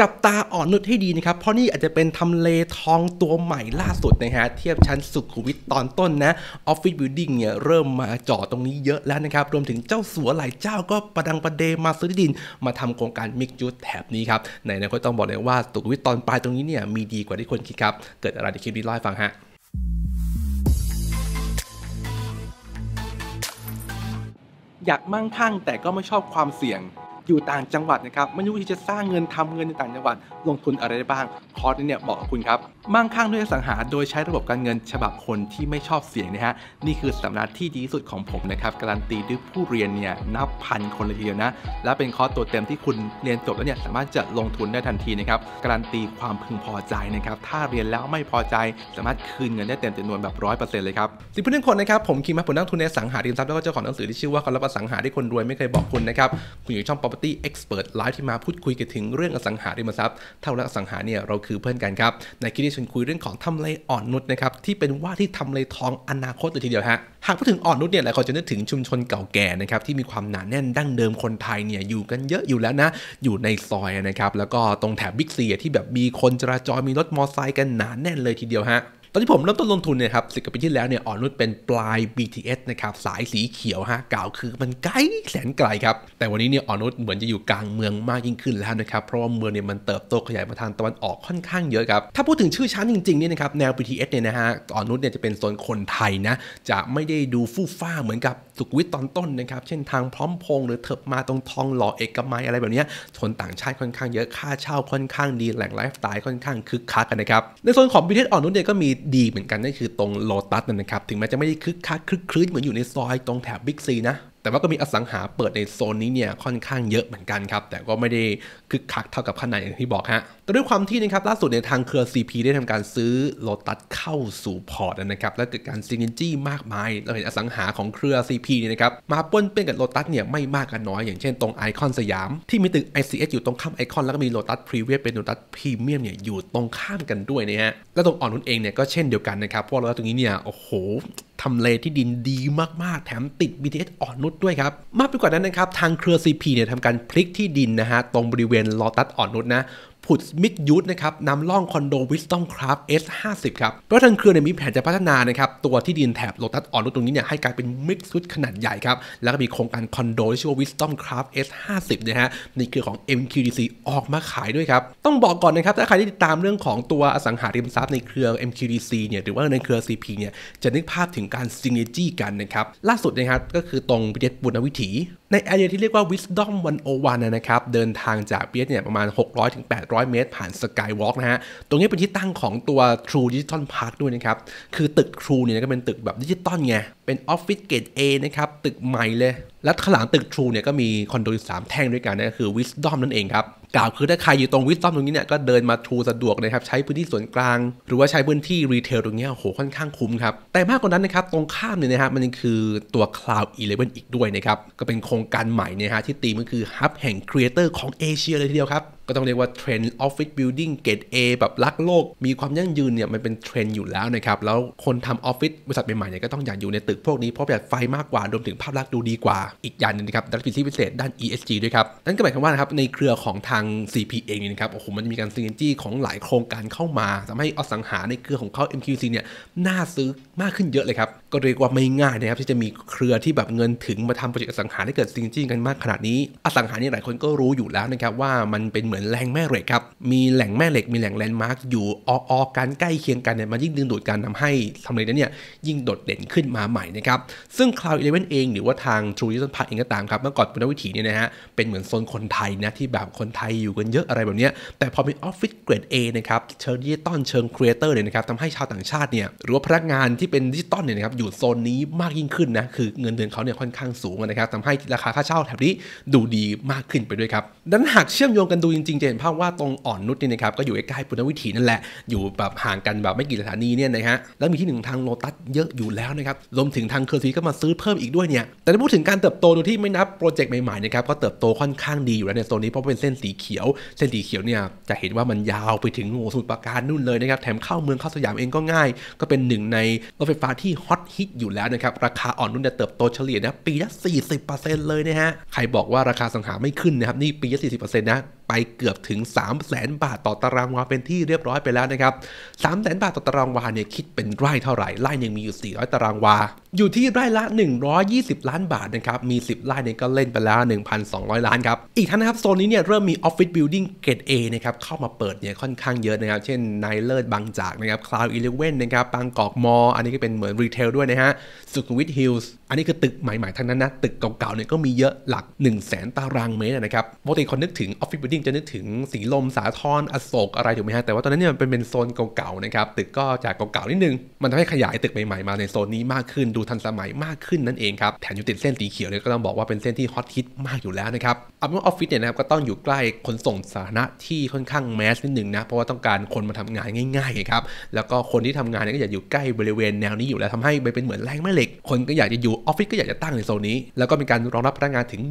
จับตาอ่อนนุชให้ดีนะครับ เพราะนี่อาจจะเป็นทำเลทองตัวใหม่ล่าสุดนะฮะ เทียบชั้นสุขุมวิทตอนต้นนะออฟฟิศบิลดิ่งเนี่ยเริ่มมาจาะตรงนี้เยอะแล้วนะครับ รวมถึงเจ้าสัวหลายเจ้าก็ประดังประเดมาซื้อที่ดิน มาทำโครงการมิกจูดแถบนี้ครับในอนาคตต้องบอกเลยว่าสุขุมวิทตอนปลายตรงนี้เนี่ยมีดีกว่าที่คนคิดครับ เกิดอะไรในคลิปนี้เล่าให้ฟังฮะอยากมั่งคั่งแต่ก็ไม่ชอบความเสี่ยง อยู่ต่างจังหวัดนะครับไม่รู้ที่จะสร้างเงินทำเงินในต่างจังหวัด ลงทุนอะไรได้บ้างคอร์สนี้เนี่ยบอกคุณครับมั่งคั่งด้วยสังหาโดยใช้ระบบการเงินฉบับคนที่ไม่ชอบเสี่ยงนะฮะนี่คือสำนักที่ดีที่สุดของผมนะครับการันตีด้วยผู้เรียนเนี่ยนับพันคนเลยทีเดียวนะและเป็นคอร์สตัวเต็มที่คุณเรียนจบแล้วเนี่ยสามารถจะลงทุนได้ทันทีนะครับการันตีความพึงพอใจนะครับถ้าเรียนแล้วไม่พอใจ สามารถคืนเงินได้เต็มจำนวนแบบร้อยเปอร์เซ็นต์เลยครับสิบเพื่อนคนนะครับผมคิมมาผลนักทุนในสังหาริมทรัพย์แล้วก็เจ้าของหนังสือที่ชื่อว่าความลับสังหาที่คนรวยไม่เคยบอกคุณนะครับคุณอยู่ช่อง property expert ไลฟ์ที่มาพูดคุยกันถึงเรื่องอสังหาริมทรัพย์ถ้าเรารักอสังหาเนี่ยเราคือเพื่อนกันครับ ในคลิปนี้ชวนคุยเรื่องของทำเลอ่อนนุชนะครับที่เป็นว่าที่ทำเลทองอนาคตเลยทีเดียวฮะหากพูดถึงอ่อนนุชเนี่ยหลายคนจะนึกถึงชุมชนเก่าแก่นะครับที่มีความหนาแน่นดั้งเดิมคนไทยเนี่ยอยู่กันเยอะอยู่แล้วนะ อยู่ในซอยนะครับแล้วก็ตรงแถบบิ๊กซีที่แบบมีคนจราจรมีรถมอเตอร์ไซค์กันหนาแน่นเลยทีเดียวฮะ ตอนที่ผมเริ่มต้นลงทุนเนี่ยครับสิกว่าปีที่แล้วเนี่ยอ่อนนุชเป็นปลาย BTS นะครับสายสีเขียวฮะกล่าวคือมันไกลแสนไกลครับแต่วันนี้เนี่ยอ่อนนุชเหมือนจะอยู่กลางเมืองมากยิ่งขึ้นแล้วนะครับเพราะว่าเมืองเนี่ยมันเติบโตขยายมาทางตะวันออกค่อนข้างเยอะครับถ้าพูดถึงชื่อชั้นจริงๆเนี่ยนะครับแนว BTS เนี่ยนะฮะอ่อนนุชเนี่ยจะเป็นโซนคนไทยนะจะไม่ได้ดูฟู่ฟ่าเหมือนกับสุขุมวิทตอนต้นนะครับ เช่นทางพร้อมพงหรือเถิบมาตรงทองหล่อเอกมัยอะไรแบบนี้คนต่างชาติค่อนข้างเยอะค่าเช่าค่อนข้างดีแหล่งไลฟ์สไตล์ค่อนข้างคึกคักกันนะครับในโซนของ BTS อ่อนนุชเนี่ยก็มีดีเหมือนกันนั่นคือตรงโลตัสนะครับถึงแม้จะไม่ได้คึกคักครึกครื้นเหมือนอยู่ในซอยตรงแถบบิ๊กซีนะ แต่ว่าก็มีอสังหาเปิดในโซนนี้เนี่ยค่อนข้างเยอะเหมือนกันครับ แต่ก็ไม่ได้คึกคักเท่ากับข้างในอย่างที่บอกฮะแต่ด้วยความที่นะครับล่าสุดในทางเครือ CP ได้ทำการซื้อโลตัสเข้าสู่พอร์ตนะครับและเกิดการ synergy มากมายเราเห็นอสังหาของเครือ CP เนี่ยนะครับมาปนเปื้อนกับโลตัสเนี่ยไม่มากก็น้อย อย่างเช่นตรงไอคอนสยาม ที่มีตึก ICS อยู่ตรงข้ามไอคอนแล้วก็มีโลตัส Privé เป็นโลตัสพรีเมียมเนี่ยอยู่ตรงข้ามกันด้วยนะฮะและตรงอ่อนนุชเองเนี่ยก็เช่นเดียวกันนะครับเพราะโลตัสตรงนี้เนี่ยโอ้โห ทำเลที่ดินดีมากๆ แถมติด BTS อ่อนนุชด้วยครับ มากไปกว่านั้นนะครับ ทางเครือ CP เนี่ยทำการพลิกที่ดินนะฮะ ตรงบริเวณโลตัสอ่อนนุชนะ ผุด mixed use นะครับนำร่องคอนโดวิสตอมคราฟ S50 ครับเพราะทางเครือเนี่ยมีแผนจะพัฒนานะครับตัวที่ดินแถบโลตัสอ่อนนุชตรงนี้เนี่ยให้กลายเป็น mixed use ขนาดใหญ่ครับ แล้วก็มีโครงการคอนโดที่ชื่อว่าวิสตอมคราฟ S50 นะฮะในเครือของ MQDC ออกมาขายด้วยครับ ต้องบอกก่อนนะครับ ถ้าใครที่ติดตามเรื่องของตัวอสังหาริมทรัพย์ในเครือ MQDC เนี่ยหรือว่าในเครือ CP เนี่ยจะนึกภาพถึงการซิงเกิจี้กันนะครับล่าสุดนะครับก็คือตรงพิเศษบุญวิถี ในแอเรียที่เรียกว่า Wisdom 101นะครับเดินทางจากเบียสเนี่ยประมาณ 600-800เมตร ผ่านสกายวอล์กนะฮะ ตรงนี้เป็นที่ตั้งของตัว True Digital Park ด้วยนะครับ คือตึก True เนี่ยก็เป็นตึกแบบดิจิตอลไง เป็นออฟฟิศเกรด A นะครับ ตึกใหม่เลย และข้างหลังตึก True เนี่ยก็มีคอนโดอยู่สามแท่งด้วยกันนั่นก็คือ Wisdom นั่นเองครับกล่าวคือถ้าใครอยู่ตรง Wisdom ตรงนี้เนี่ยก็เดินมา True สะดวกนะครับใช้พื้นที่ส่วนกลาง หรือว่าใช้พื้นที่ retail ตรงเนี้ยโอ้โหค่อนข้างคุ้มครับ แต่มากกว่านั้นนะครับตรงข้ามเนี่ยนะฮะมันยังคือตัว Cloud 11 อีกด้วยนะครับ ก็เป็นโครงการใหม่เนี่ยฮะที่ธีมมันคือ hub แห่ง creator ของเอเชียเลยทีเดียวครับก็ต้องเรียกว่าเทรนด์ office building เกรด A แบบรักโลก มีความยั่งยืนเนี่ยมันเป็นเทรนด์อยู่แล้วนะครับ แล้วคนทำออฟฟิศบริษัทใหม่ๆเนี่ยก็ต้องอยากอยู่ในตึกพวกนี้เพราะประหยัดไฟมากกว่ารวมถึงภาพลักษณ์ดูดีกว่า อีกอย่างหนึงนะครับดัชนีพิเศษด้าน ESG ด้วยครับ นั่นก็หมายความว่านะครับในเครือของทาง CP เองเนี่ยนะครับโอ้โหมันมีการ synergy ของหลายโครงการเข้ามาทำให้อสังหาในเครือของเขา MQDC เนี่ยน่าซื้อมากขึ้นเยอะเลยครับ ก็เรียกว่าไม่ง่ายนะครับที่จะมีเครือที่แบบเงินถึงมาทำโปรเจกต์อสังหาให้เกิด synergy กันมากขนาดนี้ อสังหาเนี่ยหลายคนก็รู้อยู่แล้วนะครับว่ามันเป็นเหมือนแรงแม่เหล็กครับ มีแหล่งแม่เหล็กมีแหล่ง landmark อยู่อออกันใกล้เคียงกันเนี่ยมันยิ่งดึงดูดกันทำให้ทำเลนั้นเนี่ยยิ่งโดดเด่นขึ้นมาใหม่นะครับซึ่ง Cloud 11เอง หรือว่าทาง True Digital Park เองก็ตามครับเมื่อก่อนปุณณวิถีเนี่ยนะฮะเป็นเหมือนโซนคนไทยนะที่แบบคนไทยอยู่กันเยอะอะไรแบบเนี้ยแต่พอเป็นออฟฟิศเกรด A นะครับเชิงดิจิตอลเชิง creator เนี่ยนะครับทำให้ชาวต่างชาติเนี่ยหรือว่าพนักงานที่เป็นดิจิตอลเนี่ยนะครับอยูโซนนี้มากยิ่งขึ้นนะคือเงินเดือนเขาเนี่ยค่อนข้างสูงนะครับทำให้ราคาค่าเช่าแถบนี้ดูดีมากขึ้นไปด้วยครับดังนั้นหากเชื่อมโยงกันดูจริงๆจะเห็นภาพว่าตรงอ่อนนุชเนี่ยนะครับก็อยู่ใกล้ปุณณวิถีนั่นแหละอยู่แบบห่างกันแบบไม่กี่สถานีเนี่ยนะฮะแล้วมีที่หนึ่งทางโลตัสเยอะอยู่แล้วนะครับรวมถึงทางเคอร์ซีก็มาซื้อเพิ่มอีกด้วยเนี่ยแต่ถ้าพูดถึงการเติบโตโดยที่ไม่นับโปรเจกต์ใหม่ๆนะครับก็เติบโตค่อนข้างดีอยู่แล้วในโซนนี้เพราะเป็นเส้นสีเขียว เส้นสีเขียวเนี่ยจะเห็นว่ามันยาวไปถึงโอ้สมุทรปราการนู่นเลยนะครับแถมเข้าเมืองเข้าสยามเองก็ง่าย ก็เป็นหนึ่งในรถไฟฟ้าที่ฮอตฮิตอยู่แล้วนะครับ ราคาอ่อนนุ่นเติบโตเฉลี่ยนะปีละ40%เลยนะฮะ ใครบอกว่าราคาสังหาไม่ขึ้นนะครับ นี่ปีละ40%นะไปเกือบถึง 3 0 0แสนบาทต่อตารางวาเป็นที่เรียบร้อยไปแล้วนะครับ3 0 0แสนบาทต่อตารางวาเนี่ยคิดเป็นไร่เท่าไหร่ไร่หนึ่งมีอยู่ 400 ตารางวา อยู่ที่ไร่ละ 120 ล้านบาทนะครับ มี 10 ไร่เนี่ยก็เล่นไปแล้ว 1,200 ล้านครับ อีกทั้งนะครับโซนนี้เนี่ยเริ่มมี office building เกรด A นะครับเข้ามาเปิดเนี่ยค่อนข้างเยอะนะครับ เช่นนายเลิศบางจากนะครับ Cloud 11นะครับบางกอกมอลล์ อันนี้ก็เป็นเหมือน retail ด้วยนะฮะ Sukhumvit Hills อันนี้คือตึกใหม่ๆทั้งนั้นนะตึกเก่าๆเนี่ยก็มีเยอะหลัก 1 0 0 0 0แสนตารางเมตรนะครับปกติคนนึกถึง office building จะนึกถึงสีลมสาทรอโศกอะไรถูกไหมฮะแต่ว่าตอนนั้นเนี่ยมันเป็นโซนเก่าๆนะครับตึกก็จากเก่าๆนิดนึง มันทำให้ขยายตึกใหม่ๆมาในโซนนี้มากขึ้นดูทันสมัยมากขึ้นนั่นเองครับแถมอยู่ติดเส้นสีเขียวเนี่ยก็ต้องบอกว่าเป็นเส้นที่ฮอตฮิตมากอยู่แล้วนะครับเอาเป็นว่าออฟฟิศเนี่ยนะครับก็ต้องอยู่ใกล้ขนส่งสาธารณะที่ค่อนข้างแมสนิดนึงนะเพราะว่าต้องการคนมาทำงานง่ายๆครับแล้วก็คนที่ทำงานเนี่ยก็อยากอยู่ใกล้บริเวณแนวนี้อยู่แล้วทำให้ไปเป็นเหมือนแรงแม่เหล็ก คนก็อยากจะอยู่ออฟฟิศก็อยากจะตั้งในโซนนี้ แล้วก็มีการรองรับพนักงานถึง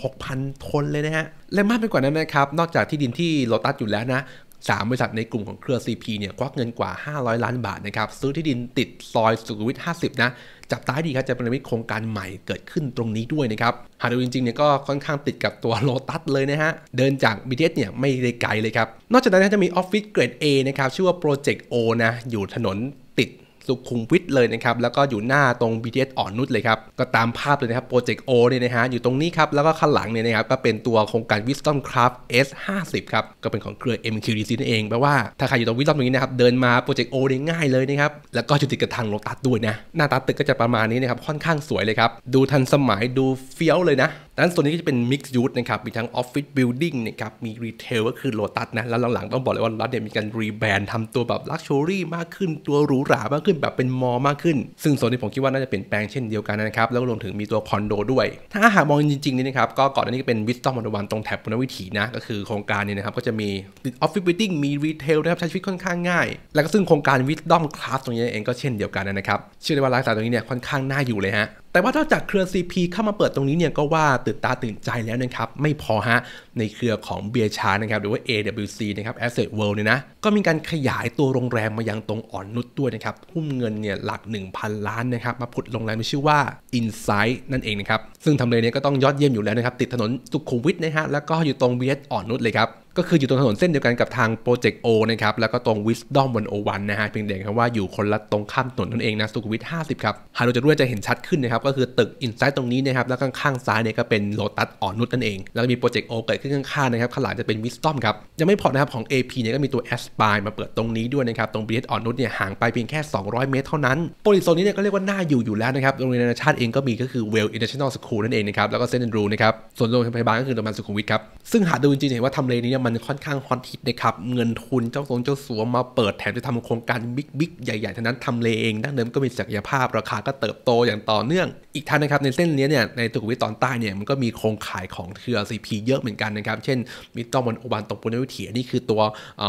16,000 คนเลยนะฮะและมากไปกว่านั้นนะครับ นอกจากที่ดินที่โลตัสอยู่แล้วนะสามบริษัทในกลุ่มของเครือ CP เนี่ยควักเงินกว่า 500 ล้านบาทนะครับ ซื้อที่ดินติดซอยสุขุมวิท 50 นะ จับตาดีครับจะเป็นโครงการใหม่เกิดขึ้นตรงนี้ด้วยนะครับ หากดูจริงๆเนี่ยก็ค่อนข้างติดกับตัวโลตัสเลยนะฮะ เดินจาก BTS เนี่ยไม่ได้ไกลเลยครับ นอกจากนั้นจะมีออฟฟิศเกรด A นะครับ ชื่อว่า Project O นะ อยู่ถนนติด สุขุมวิทเลยนะครับแล้วก็อยู่หน้าตรง BTS อ่อนนุชเลยครับก็ตามภาพเลยนะครับโปรเจกต์ O เนี่ยนะฮะอยู่ตรงนี้ครับแล้วก็ข้างหลังเนี่ยนะครับก็เป็นตัวโครงการ Whizdom Craftz S50 ครับก็เป็นของเครือ MQDC นั่นเองแปลว่าถ้าใครอยู่ตรง Whizdom ตรงนี้นะครับเดินมาโปรเจกต์ O ได้ง่ายเลยนะครับแล้วก็จุดติดกับทางโลตัสด้วยนะหน้าตาตึกก็จะประมาณนี้นะครับค่อนข้างสวยเลยครับดูทันสมัยดูเฟี้ยวเลยนะด้านส่วนนี้ก็จะเป็น Mixed Use นะครับ มีทั้ง Office Building นะครับ มี Retail ก็คือโลตัสนะ แล้วหลังๆ ต้องบอกเลยว่าโลตัสเนี่ยมีการ rebrand ทำตัวแบบ Luxury มากขึ้น ตัวหรูหรามากขึ้น แบบเป็น mall มากขึ้น ซึ่งโซนนี้ผมคิดว่าน่าจะเปลี่ยนแปลงเช่นเดียวกันนะครับ แล้วรวมถึงมีตัวคอนโดด้วย ถ้าหากมองจริงๆนี่นะครับ ก็ก่อนหน้านี้ก็เป็น Wisdom วันวันตรงแถบปุณณวิถีนะ ก็คือโครงการนี้นะครับ ก็จะมีติด Office Building มี Retail นะครับ ใช้ชีวิตค่อนข้างง่าย แล้วก็ซึ่งโครงการ Whizdom Craftz ตรงนี้เองก็เช่นเดียวกันนะครับ เชื่อได้ว่าไลฟ์สไตล์ตรงนี้เนี่ยค่อนข้างน่าอยู่เลยฮะ แต่ว่าถ้าจากเครือ CP เข้ามาเปิดตรงนี้เนี่ยก็ว่าตื่นตาตื่นใจแล้วนะครับ ไม่พอฮะ ในเครือของเบียร์ชานะครับ หรือว่า AWC นะครับ Asset World เนี่ยนะ ก็มีการขยายตัวโรงแรมมายังตรงอ่อนนุชด้วยนะครับทุ่มเงินเนี่ยหลัก 1,000 ล้านนะครับ มาผุดโรงแรมที่ชื่อว่า Insight นั่นเองนะครับ ซึ่งทำเลเนี่ยก็ต้องยอดเยี่ยมอยู่แล้วนะครับ ติดถนนสุขุมวิทนะฮะ แล้วก็อยู่ตรง BS อ่อนนุชเลยครับ ก็คืออยู่ตรงถนนเส้นเดียวกันกับทาง Project O นะครับ แล้วก็ตรง Wisdom 101นะฮะ เพียงแต่แค่ว่าอยู่คนละตรงข้ามถนนนั่นเองนะสุขุมวิท 50 ครับหากเราจะด้วยจะเห็นชัดขึ้นนะครับ ก็คือตึก Insight ตรงนี้นะครับ แล้วข้างๆซ้ายเนี่ยก็เป็นโลตัสอ่อนนุชนั่นเอง แล้วก็มี Project O เกิดขึ้นข้างๆนะครับ ข้างหลังจะเป็น Wisdom ครับ ยังไม่พอนะครับของ AP เนี่ยก็มีตัว Aspire มาเปิดตรงนี้ด้วยนะครับ ตรง BTS อ่อนนุชเนี่ยห่างไปเพียงแค่ 200 เมตรเท่านั้นโปรลิโซนนี้เนี่ยก็เรียกว่าน่าอยู่อยู่แล้วนะครับโรงเรียนนานาชาติเองก็มีก็คือ Well International School นั่นเองนะครับแล้วก็เซนต์แอนดรูว์สนะครับส่วนโรงพยาบาลก็คือโรงพยาบาลสุขุมวิทครับซึ่งหากดูจริงๆเห็นว่าทำเลนี้เนี่ยมันค่อนข้างฮอตฮิตนะครับเงินทุนเจ้าสงเจ้าสัวมาเปิดแถมจะทำโครงการ big big ใหญ่ๆทั้งนั้นทำเลเองดั้งเดิมก็มีศักยภาพราคาก็เติบโตอย่างต่อเนื่อง อีกทั้งนะครับในเส้นนี้เนี่ยในสุขุมวิทตอนใต้เนี่ยมันก็มีโครงข่ายของเครือ CP เยอะเหมือนกันนะครับเช่นWhizdom 101ตรงปุณณวิถีนี่คือตัว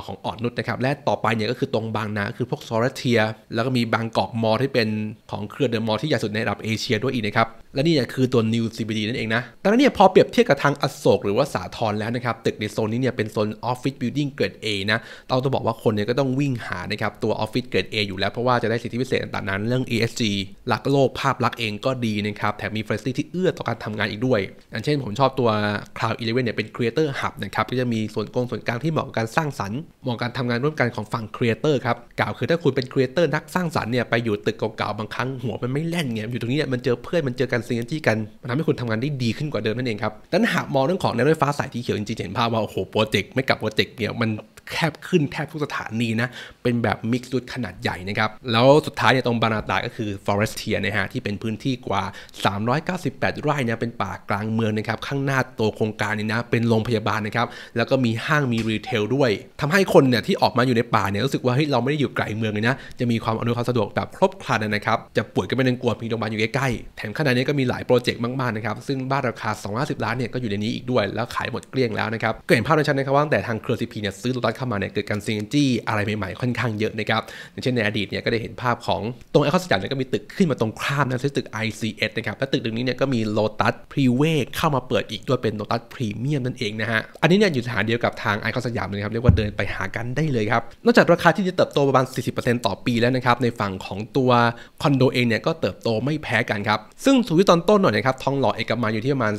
ของอ่อนนุชนะครับและต่อไปเนี่ยก็คือตรงบางนาคือพวก Forestias แล้วก็มีบางกอกมอลล์ที่เป็นของเครือเดอะมอลล์ที่ใหญ่สุดในระดับเอเชียด้วยอีกนะครับ และนี่คือตัว New CBD นั่นเองนะดังนั้นเนี่ยพอเปรียบเทียบกับทางอโศกหรือว่าสาทรแล้วนะครับตึกในโซนนี้เนี่ยเป็นโซน office building เกรด A นะเราต้องบอกว่าคนเนี่ยก็ต้องวิ่งหานะครับตัวออฟฟิศเกรด A อยู่แล้วเพราะว่าจะได้สิทธิพิเศษต่างๆนั้นเรื่อง ESG รักโลกภาพลักษณ์เองก็ดีนะครับแถมมี f a c i l i t y ที่เอื้อต่อการทำงานอีกด้วยอย่างเช่นผมชอบตัว Cloud 11เนี่ยเป็น Creator Hub นะครับก็จะมีส่วนกลางส่วนกลางที่เหมาะกับการสร้างสรรค์เหมาะกับการทำงานร่วมกันของฝั่ง Creator ครับกล่าวคือถ้าคุณเป็น Creator นักสร้างสรรค์เนี่ยไปอยู่ตึกเก่าๆบางครั้งหัวมันไม่แล่นเงี้ยอยู่ตรงนี้มันเจอเพื่อนมันเจอกันซีนจี้กันมันทำให้คุณทำงานได้ดีขึ้นกว่าเดิมนั่นเองครับดังนั้นหากมองเรื่องของแนรถไฟฟ้าสายสีเขียวจริงๆเห็นภาพว่าโอ้โหโปรเจกต์ไม่กับโปรเจกต์เนี่ยมัน แคบขึ้นแทบทุกสถานีนะเป็นแบบมิกซ์ดูขนาดใหญ่นะครับแล้วสุดท้ายเนี่ยตรงบานาตาก็คือ Forestia นะฮะที่เป็นพื้นที่กว่า 398 ไร่เนี่ยเป็นป่ากลางเมืองนะครับข้างหน้าตัวโครงการนี่นะเป็นโรงพยาบาลนะครับแล้วก็มีห้างมี retail ด้วยทำให้คนเนี่ยที่ออกมาอยู่ในป่าเนี่ยรู้สึกว่าเฮ้ยเราไม่ได้อยู่ไกลเมืองเลยนะจะมีความอำนวยความสะดวกแบบครบครันนะครับจะป่วยก็ไม่ต้องกลัวมีโรงพยาบาลอยู่ใกล้ๆแถมขนาดนี้ก็มีหลายโปรเจกต์มากๆนะครับซึ่งบ้านราคา 250 ล้านเนี่ยก็อยู่ในนี้อีกด้วยแล้วขายหมดเกลี้ยงแล้วนะครับก็เห็นภาพในชั้นนะครับว่าตั้งแต่ทางเครือ CP เนี่ยซื้อโลตัสเข้ามาเนี่ยเกิดการ synergy อะไรใหม่ๆค่อนข้างเยอะนะครับอย่างเช่นในอดีตเนี่ยก็ได้เห็นภาพของตรงไอคอนสยามเนี่ยก็มีตึกขึ้นมาตรงข้ามนะซึ่งตึก ICS นะครับและตึกตึกนี้เนี่ยก็มี Lotus's Privé เข้ามาเปิดอีกด้วยเป็นโลตัสพรีเมียมนั่นเองนะฮะอันนี้เนี่ยอยู่สถานีเดียวกับทางไอคอนสยามเลยครับเรียกว่าเดินไปหากันได้เลยครับนอกจากราคาที่จะเติบโตประมาณ 40%ต่อปีแล้วนะครับในฝั่งของตัวคอนโดเองเนี่ยก็เติบโตไม่แพ้กันครับซึ่งสุขุมวิทตอนต้นหน่อยนะครับทองหล่อเอกมัยอยู่ที่ประมาณ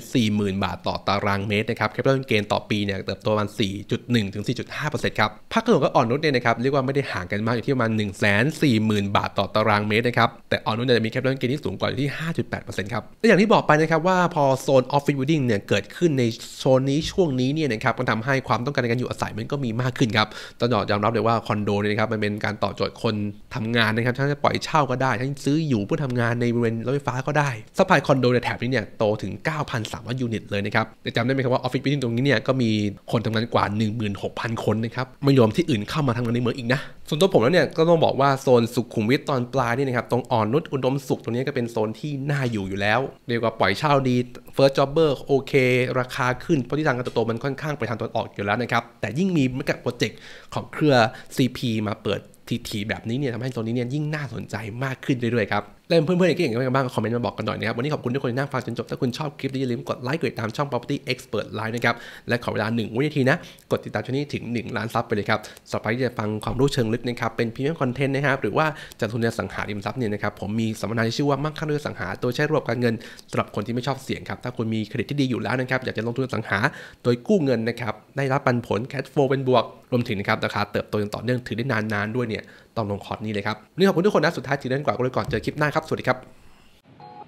240,000 บาทต่อตารางเมตรนะครับ capital gain ต่อปีเนี่ยเติบโตประมาณ4.1ถึง4.5%ครับพระโขนงกับอ่อนนุชเนี่ยนะครับเรียกว่าไม่ได้ห่างกันมากอยู่ที่ประมาณ 140,000 บาทต่อตารางเมตรนะครับแต่อ่อนนุชจะมี capital gain ที่สูงกว่าอยู่ที่ 5.8%ครับและอย่างที่บอกไปนะครับว่าพอโซน office building เนี่ยเกิดขึ้นในโซนนี้ช่วงนี้เนี่ยนะครับก็ทำให้ความต้องการในการอยู่อาศัยมันก็มีมากขึ้นครับต้องยอมรับเลยว่าคอนโดเนี่ยนะครับมันเป็นการตอบโจทย์คนทำงานนะครับทั้งจะปล่อยเช่าก็ได้ ทั้งซื้ออยู่เพื่อทำงานในบริเวณรถไฟฟ้าก็ได้ supply คอนโดในแถบนี้เนี่ยโตถึง 9,300 ยูนิตเลยนะครับแต่จำได้ไหมครับว่า office building ตรงนี้เนี่ยก็มีคนทำงานกว่า 16,000คนนะครับไม่รวมที่อื่นเข้ามาทำงานในเมืองอีกนะ ส่วนตัวผมแล้วเนี่ยก็ต้องบอกว่าโซนสุขุมวิทตอนปลายนี่นะครับตรงอ่อนนุชอุดมสุขตรงนี้ก็เป็นโซนที่น่าอยู่อยู่แล้วเรียกว่าปล่อยเช่าดี First Jobber โอเค ราคาขึ้นเพราะที่ทางการเติบโตมันค่อนข้างไปทางตะวันออกอยู่แล้วนะครับแต่ยิ่งมีเมกะโปรเจกต์ของเครือ CP มาเปิดทีๆแบบนี้เนี่ยทำให้โซนนี้เนี่ยยิ่งน่าสนใจมากขึ้นเรื่อยๆครับ แล้วเพื่อนๆที่เก่งกันบ้างก็คอมเมนต์มาบอกกันหน่อยนะครับ วันนี้ขอบคุณทุกคนที่นั่งฟังจนจบ ถ้าคุณชอบคลิปนี้อย่าลืมกดไลค์กดติดตามช่อง Property Expert Live นะครับ และขอเวลา 1 วินาทีนะ กดติดตามช่องนี้ถึง 1 ล้าน sub ไปเลยครับสำหรับใครที่จะฟังความรู้เชิงลึกนะครับ เป็น premium content นะครับ หรือว่าจะลงทุนในอสังหาริมทรัพย์เนี่ยนะครับ ผมมีสัมมนาที่ชื่อว่ามั่งคั่งด้วยอสังหาตัวใช้ระบบการเงินสำหรับคนที่ไม่ชอบเสี่ยงครับ ถ้าคุณมีเครดิตที่ดีอยู่แล้วนะครับ อยากจะลงทุนอสังหา โดยกู้เงินนะครับ ได้รับปันผล cash flow เป็นบวก รวมถึงนะครับราคาเติบโตอย่างต่อเนื่องถือได้นานๆด้วยเนี่ย ต้องลงคอร์สนี้เลยครับนี่ขอบคุณทุกคนนะสุดท้ายถือเล่นกว่าก็เลยก่อนเจอคลิปหน้าครับสวัสดีครับ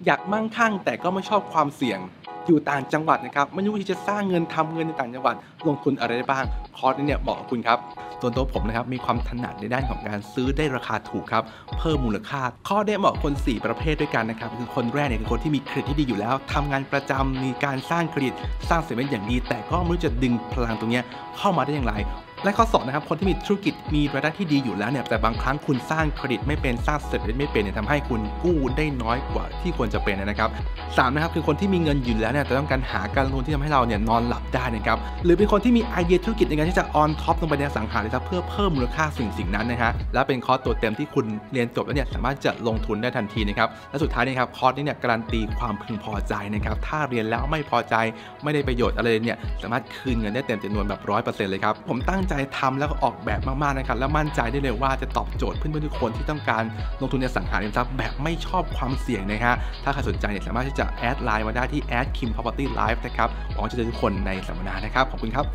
อยากมั่งคั่งแต่ก็ไม่ชอบความเสี่ยงอยู่ต่างจังหวัดนะครับไม่รู้ที่จะสร้างเงินทำเงินในต่างจังหวัด ลงทุนอะไรได้บ้าง คอร์สนี้เนี่ยบอกกับคุณครับส่วนตัวผมนะครับมีความถนัดในด้านของการซื้อได้ราคาถูกครับเพิ่มมูลค่า ข้อได้เหมาะคน 4 ประเภทด้วยกันนะครับคือคนแรกเนี่ยคือคนที่มีเครดิตที่ดีอยู่แล้วทำงานประจำมีการสร้างเครดิตสร้างเสร็จอย่างดี แต่ก็ไม่รู้จะดึงพลังตรงเนี้ยเข้ามาได้อย่างไร และข้อสองนะครับคนที่มีธุรกิจมีรายได้ที่ดีอยู่แล้วเนี่ยแต่บางครั้งคุณสร้างเครดิตไม่เป็นสร้างเสร็จไม่เป็นเนี่ยทำให้คุณกู้ได้น้อยกว่าที่ควรจะเป็นนะครับสามนะครับคือคนที่มีเงินอยู่แล้วเนี่ยแต่ต้องการหาการลงทุนที่ทำให้เราเนี่ยนอนหลับได้นะครับหรือเป็นคนที่มีไอเดียธุรกิจในการที่จะ on top ลงไปในอสังหาริมทรัพย์เพื่อเพิ่มมูลค่าสิ่งสิ่งนั้นนะฮะและเป็นคอร์สตัวเต็มที่คุณเรียนจบแล้วเนี่ยสามารถจะลงทุนได้ทันทีนะครับและสุดท้ายนี่ครับคอร์สนี้เนี่ยการันตีความพึงพอใจนะครับถ้าเรียนแล้วไม่พอใจไม่ได้ประโยชน์อะไรเนี่ยสามารถคืนเงินได้เต็มจำนวนแบบร้อยเปอร์เซ็นต์เลยครับผมตั้งใจทำแล้วก็ออกแบบมากๆนะครับ แล้วมั่นใจได้เลยว่าจะตอบโจทย์เพื่อนๆทุกคนที่ต้องการลงทุนในสังหาริมทรัพย์แบบไม่ชอบความเสี่ยงนะฮะ ถ้าใครสนใจเนี่ยสามารถที่จะแอดไลน์มาได้ที่ a d kim property live นะครับหวังจะเจอทุกคนในสัมมนานะครับ ขอบคุณครับ